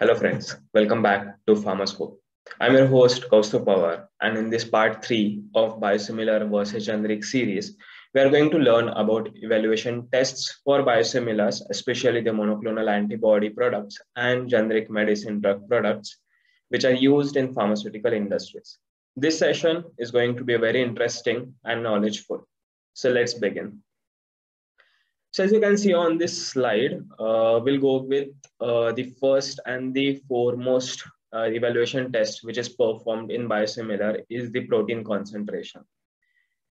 Hello friends, welcome back to Pharmascope. I'm your host Pawar and in this part 3 of biosimilar versus generic series, we are going to learn about evaluation tests for biosimilars, especially the monoclonal antibody products and generic medicine drug products, which are used in pharmaceutical industries. This session is going to be very interesting and knowledgeful. So let's begin. So as you can see on this slide, uh, we'll go with uh, the first and the foremost uh, evaluation test which is performed in biosimilar is the protein concentration.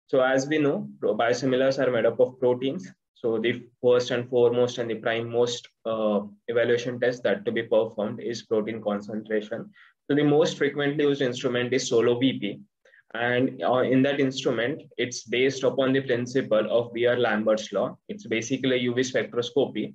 So as we know, biosimilars are made up of proteins. So the first and foremost and the prime most uh, evaluation test that to be performed is protein concentration. So the most frequently used instrument is SoloVPE, and uh, in that instrument, it's based upon the principle of Beer-Lambert's law. It's basically UV spectroscopy.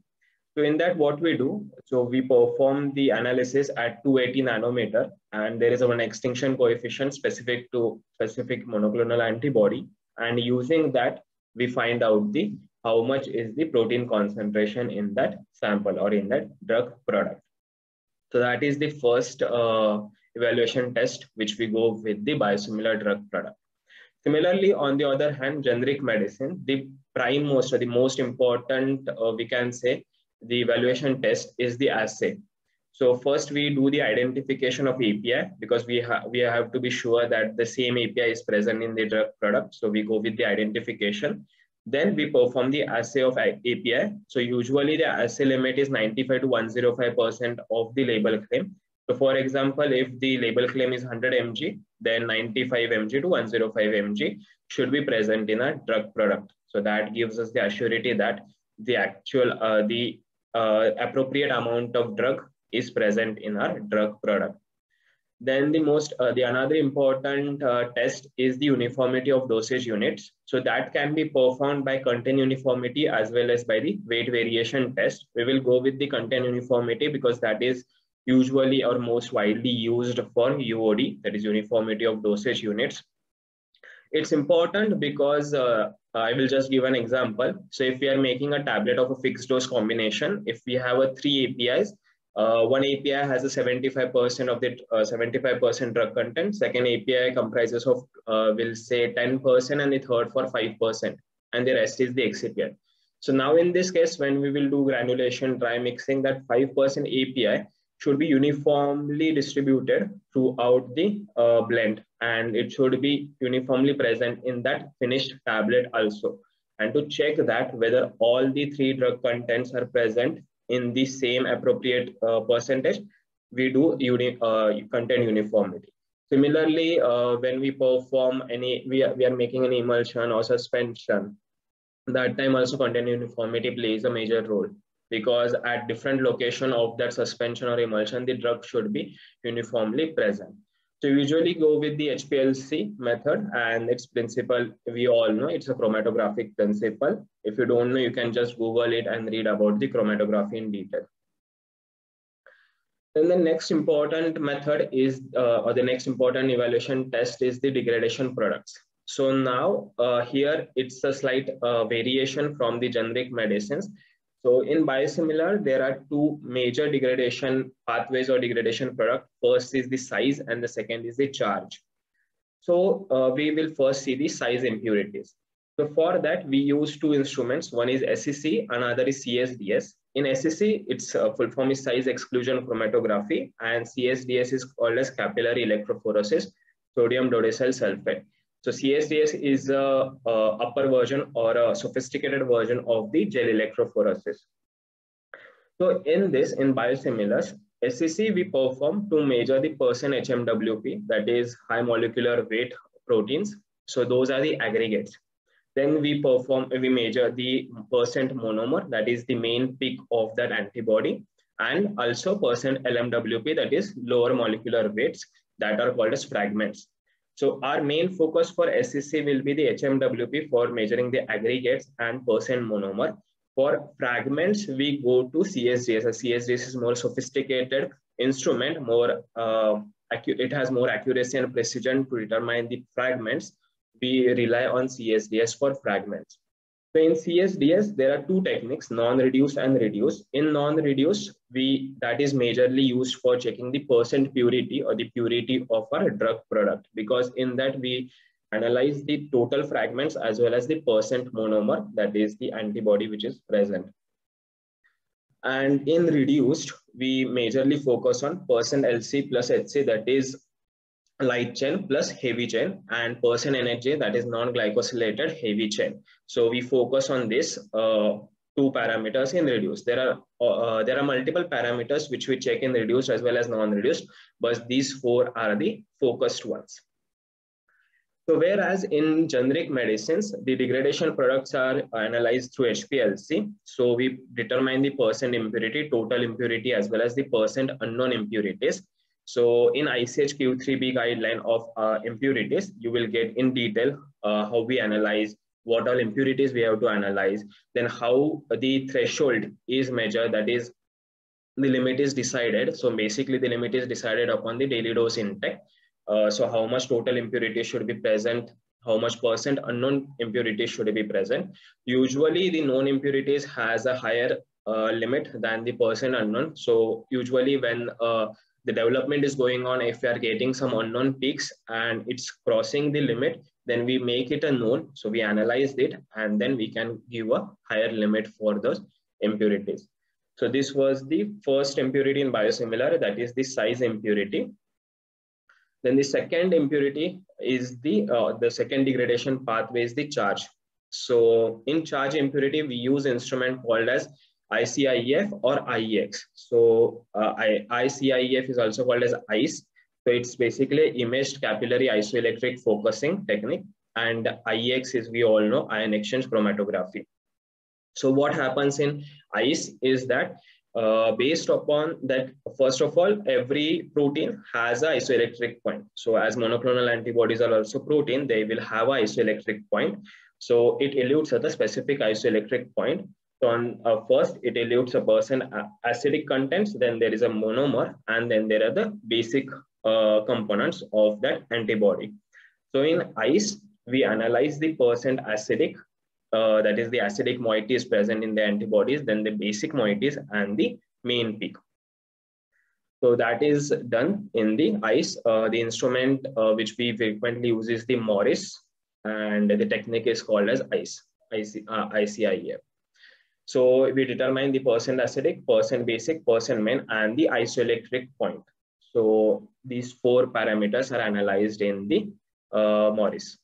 So in that, what we do, so we perform the analysis at 280 nanometer, and there is an extinction coefficient specific to specific monoclonal antibody. And using that, we find out the how much is the protein concentration in that sample or in that drug product. So that is the first uh, evaluation test, which we go with the biosimilar drug product. Similarly, on the other hand, generic medicine, the prime most or the most important, uh, we can say, the evaluation test is the assay. So first we do the identification of API because we, have we have to be sure that the same API is present in the drug product. So we go with the identification. Then we perform the assay of API. So usually the assay limit is 95 to 105% of the label claim. So for example, if the label claim is 100 mg, then 95 mg to 105 mg should be present in a drug product. So that gives us the assurity that the actual, uh, the uh, appropriate amount of drug is present in our drug product. Then the most, uh, the another important uh, test is the uniformity of dosage units. So that can be performed by content uniformity as well as by the weight variation test. We will go with the content uniformity because that is usually or most widely used for UOD, that is uniformity of dosage units. It's important because uh, I will just give an example. So if we are making a tablet of a fixed dose combination, if we have a three APIs, uh, one API has a 75% of the 75% uh, drug content. Second API comprises of, uh, we'll say 10% and the third for 5%. And the rest is the excipient. So now in this case, when we will do granulation, dry mixing, that 5% API should be uniformly distributed throughout the uh, blend and it should be uniformly present in that finished tablet also. And to check that whether all the three drug contents are present in the same appropriate uh, percentage, we do uni uh, content uniformity. Similarly, uh, when we perform any, we are, we are making an emulsion or suspension, that time also content uniformity plays a major role because at different location of that suspension or emulsion, the drug should be uniformly present. So usually go with the HPLC method and its principle, we all know it's a chromatographic principle. If you don't know, you can just Google it and read about the chromatography in detail. Then the next important method is, uh, or the next important evaluation test is the degradation products. So now uh, here it's a slight uh, variation from the generic medicines so in biosimilar, there are two major degradation pathways or degradation product. First is the size and the second is the charge. So uh, we will first see the size impurities. So for that, we use two instruments. One is SEC, another is CE-SDS. In SEC, its uh, full form is size exclusion chromatography and CE-SDS is called as capillary electrophoresis, sodium dodecyl sulfate. So CE-SDS is a, a, upper version or a sophisticated version of the gel electrophoresis. So in this, in biosimilars, SEC we perform to measure the percent HMWP, that is high molecular weight proteins. So those are the aggregates. Then we perform, we measure the percent monomer, that is the main peak of that antibody, and also percent LMWP, that is lower molecular weights that are called as fragments. So our main focus for SEC will be the HMWP for measuring the aggregates and percent monomer. For fragments, we go to CE-SDS. CE-SDS is more sophisticated instrument, more uh, it has more accuracy and precision to determine the fragments. We rely on CE-SDS for fragments. So in CE-SDS, there are two techniques, non-reduced and reduced. In non-reduced, we that is majorly used for checking the percent purity or the purity of our drug product because in that we analyze the total fragments as well as the percent monomer, that is the antibody which is present. And in reduced, we majorly focus on percent LC plus HC, that is light chain plus heavy chain and percent NG that is non-glycosylated heavy chain. So we focus on this uh, two parameters in reduced. There are uh, there are multiple parameters which we check in reduced as well as non-reduced, but these four are the focused ones. So whereas in generic medicines, the degradation products are analyzed through HPLC. So we determine the percent impurity, total impurity, as well as the percent unknown impurities. So in ICH Q3B guideline of uh, impurities, you will get in detail uh, how we analyze what all impurities we have to analyze, then how the threshold is measured, that is the limit is decided. So basically the limit is decided upon the daily dose intake. Uh, so how much total impurity should be present, how much percent unknown impurity should be present. Usually the known impurities has a higher uh, limit than the percent unknown. So usually when uh, the development is going on if we are getting some unknown peaks and it's crossing the limit then we make it a known. So we analyze it and then we can give a higher limit for those impurities. So this was the first impurity in biosimilar that is the size impurity. Then the second impurity is the uh, the second degradation pathway is the charge. So in charge impurity we use instrument called as ICIEF or IEX. So uh, ICIEF is also called as ICE. So it's basically imaged capillary isoelectric focusing technique. And IEX is, we all know, ion exchange chromatography. So what happens in ICE is that uh, based upon that, first of all, every protein has a isoelectric point. So as monoclonal antibodies are also protein, they will have a isoelectric point. So it elutes at a specific isoelectric point. So on uh, first, it elutes a person acidic contents, then there is a monomer, and then there are the basic uh, components of that antibody. So in ICE, we analyze the percent acidic, uh, that is the acidic moiety is present in the antibodies, then the basic moieties and the main peak. So that is done in the ICE. Uh, the instrument uh, which we frequently use is the Maurice, and the technique is called as ICE, IC, uh. So we determine the percent acidic, percent basic, percent main, and the isoelectric point. So these four parameters are analyzed in the uh, Maurice.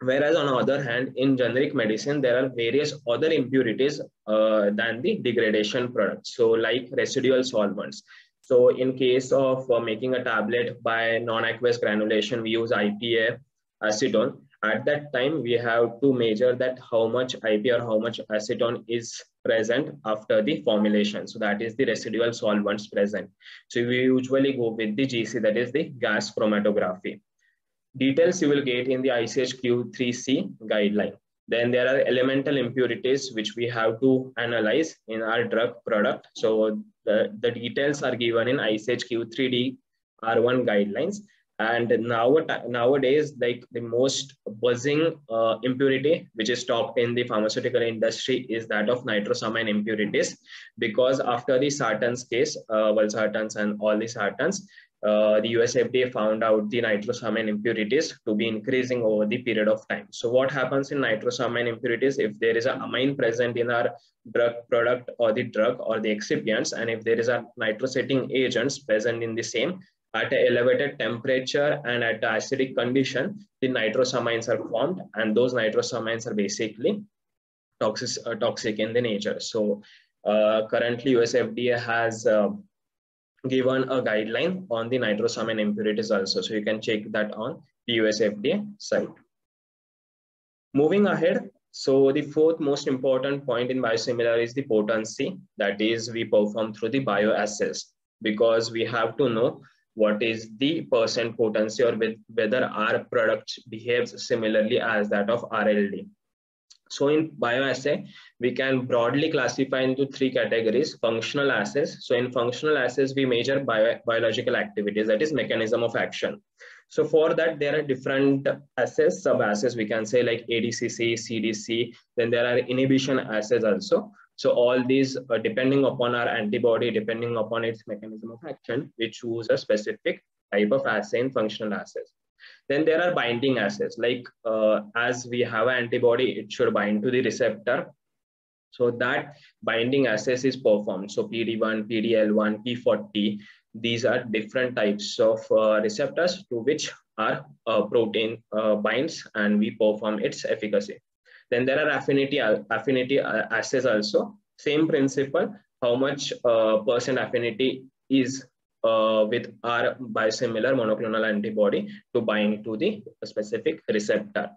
Whereas on the other hand, in generic medicine, there are various other impurities uh, than the degradation products. So like residual solvents. So in case of uh, making a tablet by non-aqueous granulation, we use IPA acetone at that time we have to measure that how much IP or how much acetone is present after the formulation. So that is the residual solvents present. So we usually go with the GC, that is the gas chromatography. Details you will get in the ICHQ3C guideline. Then there are elemental impurities which we have to analyze in our drug product. So the, the details are given in ICHQ3D R1 guidelines and now nowadays like the most buzzing uh, impurity which is talked in the pharmaceutical industry is that of nitrosamine impurities because after the sartans case uh, valsartans and all the sartans uh, the US FDA found out the nitrosamine impurities to be increasing over the period of time. So what happens in nitrosamine impurities if there is a amine present in our drug product or the drug or the excipients and if there is a nitrosating agents present in the same at elevated temperature and at the acidic condition, the nitrosamines are formed, and those nitrosamines are basically toxic, uh, toxic in the nature. So uh, currently, US FDA has uh, given a guideline on the nitrosamine impurities also. So you can check that on the US FDA site. Moving ahead, so the fourth most important point in biosimilar is the potency. That is, we perform through the bioassays because we have to know what is the percent potency or with whether our product behaves similarly as that of RLD. So in bioassay, we can broadly classify into three categories, functional assays. So in functional assays, we measure bio biological activities, that is mechanism of action. So for that, there are different assays, sub-assays, we can say like ADCC, CDC, then there are inhibition assays also. So all these, uh, depending upon our antibody, depending upon its mechanism of action, we choose a specific type of assay and functional assays. Then there are binding assays, like uh, as we have an antibody, it should bind to the receptor. So that binding assays is performed. So PD1, PDL1, P40, these are different types of uh, receptors to which our uh, protein uh, binds and we perform its efficacy. Then there are affinity, affinity uh, assays also. Same principle, how much uh, percent affinity is uh, with our biosimilar monoclonal antibody to bind to the specific receptor.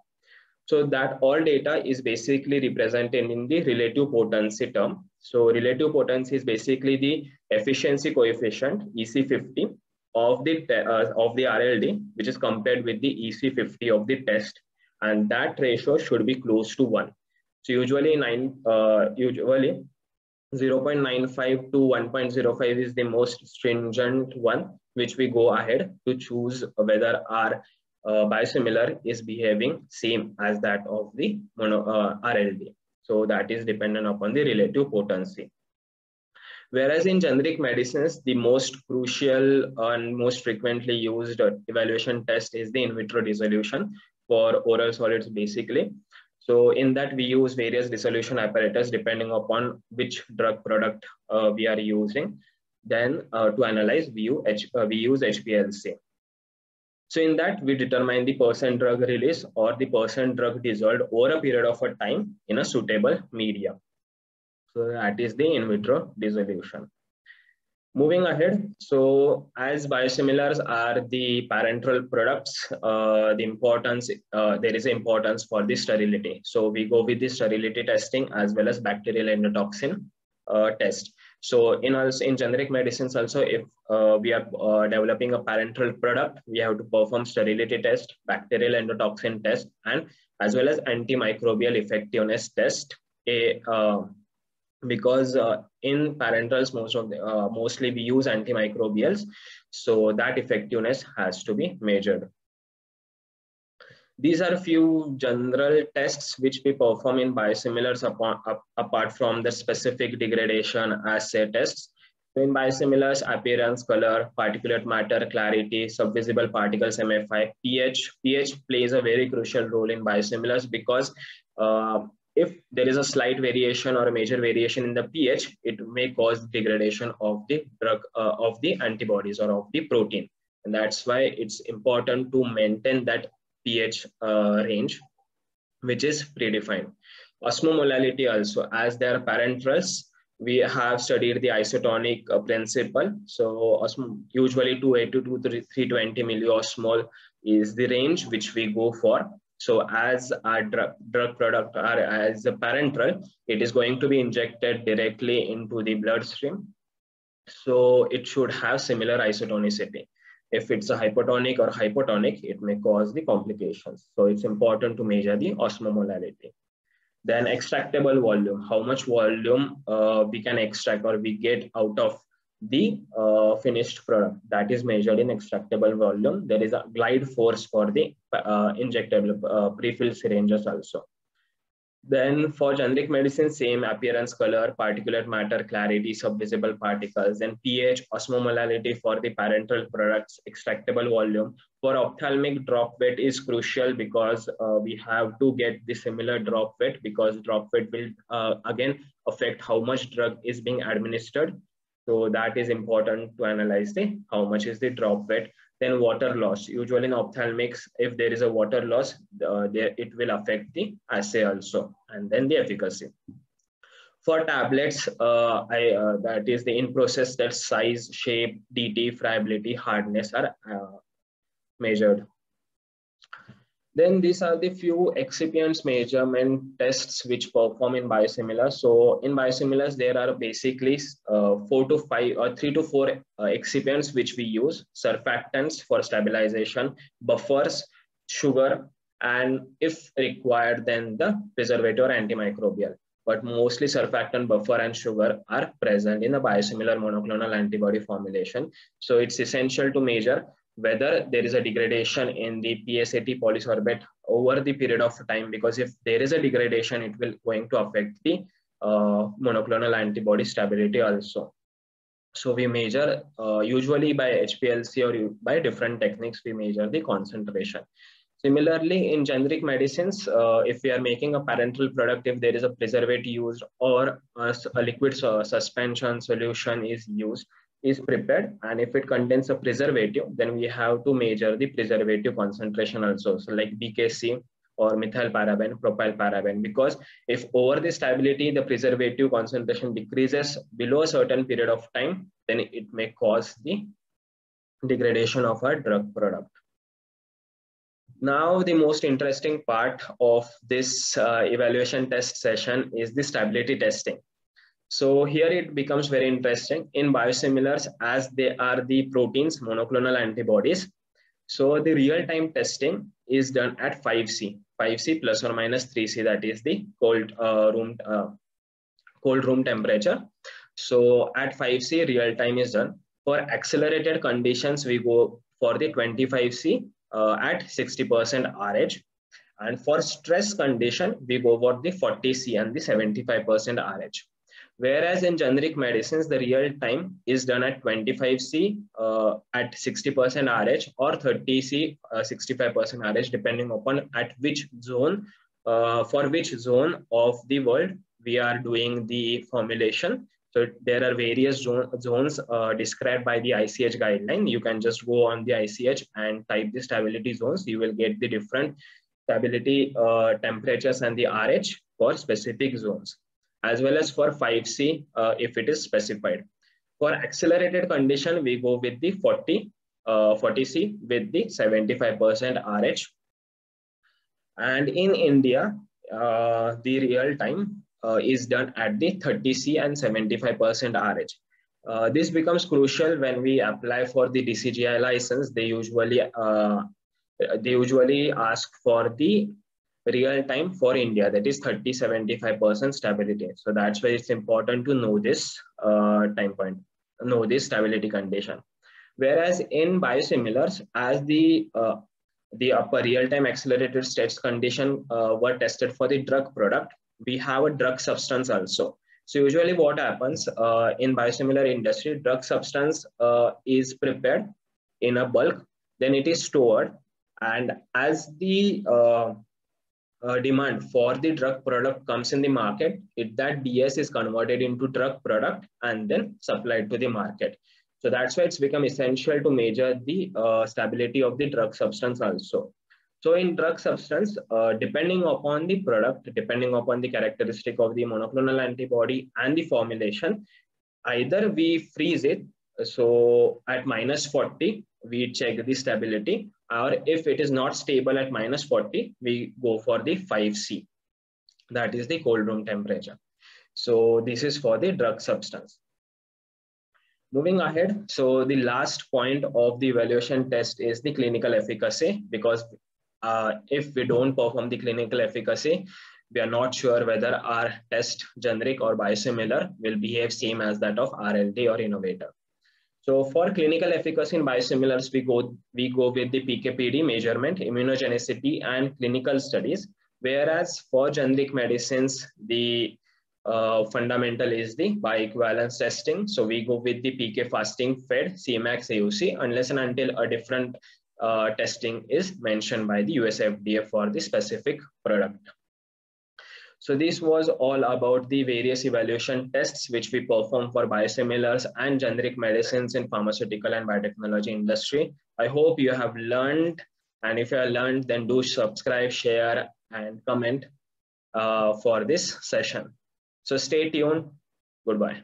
So that all data is basically represented in the relative potency term. So relative potency is basically the efficiency coefficient EC50 of the uh, of the RLD, which is compared with the EC50 of the test, and that ratio should be close to one. So usually nine, uh, usually 0.95 to 1.05 is the most stringent one, which we go ahead to choose whether our uh, biosimilar is behaving same as that of the mono, uh, RLD. So that is dependent upon the relative potency. Whereas in generic medicines, the most crucial and most frequently used evaluation test is the in vitro dissolution for oral solids basically. So in that we use various dissolution apparatus depending upon which drug product uh, we are using. Then uh, to analyze, we use, H, uh, we use HPLC. So in that we determine the percent drug release or the percent drug dissolved over a period of a time in a suitable media. So that is the in vitro dissolution. Moving ahead, so as biosimilars are the parenteral products, uh, the importance, uh, there is importance for the sterility. So we go with the sterility testing as well as bacterial endotoxin uh, test. So in also in generic medicines also, if uh, we are uh, developing a parenteral product, we have to perform sterility test, bacterial endotoxin test, and as well as antimicrobial effectiveness test. A uh, because uh, in parentals most of the, uh, mostly we use antimicrobials. So that effectiveness has to be measured. These are a few general tests which we perform in biosimilars upon, up, apart from the specific degradation assay tests. In biosimilars appearance color particulate matter clarity subvisible particles mfi ph ph plays a very crucial role in biosimilars because uh, if there is a slight variation or a major variation in the pH, it may cause degradation of the drug uh, of the antibodies or of the protein. And that's why it's important to maintain that pH uh, range, which is predefined. Osmomolality also, as they are parenterals, we have studied the isotonic uh, principle. So usually 280 to 320 milliosmol is the range which we go for. So as a drug, drug product or as a parenteral, it is going to be injected directly into the bloodstream. So it should have similar isotonicity. If it's a hypotonic or hypotonic, it may cause the complications. So it's important to measure the osmomolality. Then extractable volume, how much volume uh, we can extract or we get out of the uh, finished product that is measured in extractable volume. There is a glide force for the uh, injectable uh, pre-filled syringes also. Then for generic medicine, same appearance, color, particulate matter, clarity, subvisible particles, then pH, osmomolality for the parenteral products, extractable volume. For ophthalmic drop weight is crucial because uh, we have to get the similar drop weight because drop weight will uh, again affect how much drug is being administered so that is important to analyze the how much is the drop weight. Then water loss. Usually in ophthalmics, if there is a water loss, uh, there, it will affect the assay also, and then the efficacy. For tablets, uh, I, uh, that is the in-process that size, shape, DT, friability, hardness are uh, measured. Then these are the few excipients measurement tests which perform in biosimilars. So in biosimilars, there are basically uh, four to five or three to four uh, excipients which we use, surfactants for stabilization, buffers, sugar, and if required, then the preservative or antimicrobial. But mostly surfactant, buffer, and sugar are present in the biosimilar monoclonal antibody formulation. So it's essential to measure whether there is a degradation in the PSAT polysorbate over the period of time, because if there is a degradation, it will going to affect the uh, monoclonal antibody stability also. So we measure uh, usually by HPLC or by different techniques, we measure the concentration. Similarly, in generic medicines, uh, if we are making a parenteral product, if there is a preservative used or a, a liquid suspension solution is used, is prepared, and if it contains a preservative, then we have to measure the preservative concentration also. So like BKC or methyl paraben, propyl paraben, because if over the stability, the preservative concentration decreases below a certain period of time, then it may cause the degradation of a drug product. Now, the most interesting part of this uh, evaluation test session is the stability testing. So here it becomes very interesting in biosimilars as they are the proteins, monoclonal antibodies. So the real-time testing is done at 5C, 5C plus or minus 3C, that is the cold uh, room uh, cold room temperature. So at 5C, real-time is done. For accelerated conditions, we go for the 25C uh, at 60% RH. And for stress condition, we go for the 40C and the 75% RH. Whereas in generic medicines, the real time is done at 25C uh, at 60% RH or 30C uh, 65% RH, depending upon at which zone, uh, for which zone of the world we are doing the formulation. So there are various zone, zones uh, described by the ICH guideline. You can just go on the ICH and type the stability zones. You will get the different stability uh, temperatures and the RH for specific zones, as well as for 5C uh, if it is specified. For accelerated condition, we go with the 40, 40C uh, with the 75% RH. And in India, uh, the real time uh, is done at the 30C and 75% RH. Uh, this becomes crucial when we apply for the DCGI license. They usually uh, they usually ask for the real time for India, that is 30 75% stability. So that's why it's important to know this uh, time point, know this stability condition. Whereas in biosimilars, as the uh, the upper real time accelerated states condition uh, were tested for the drug product, we have a drug substance also. So usually what happens uh, in biosimilar industry, drug substance uh, is prepared in a bulk, then it is stored. And as the uh, uh demand for the drug product comes in the market, it, that DS is converted into drug product and then supplied to the market. So that's why it's become essential to measure the uh, stability of the drug substance also. So in drug substance, uh, depending upon the product, depending upon the characteristic of the monoclonal antibody and the formulation, either we freeze it. So at minus 40, we check the stability, or if it is not stable at minus 40, we go for the 5C. That is the cold room temperature. So this is for the drug substance. Moving ahead, so the last point of the evaluation test is the clinical efficacy because uh, if we don't perform the clinical efficacy, we are not sure whether our test generic or biosimilar will behave same as that of RLD or innovator. So for clinical efficacy in biosimilars, we go, we go with the PKPD measurement, immunogenicity, and clinical studies. Whereas for generic medicines, the uh, fundamental is the bioequivalence testing. So we go with the PK fasting fed Cmax AUC unless and until a different uh, testing is mentioned by the US FDA for the specific product. So this was all about the various evaluation tests which we perform for biosimilars and generic medicines in pharmaceutical and biotechnology industry. I hope you have learned and if you have learned then do subscribe, share and comment uh, for this session. So stay tuned. Goodbye.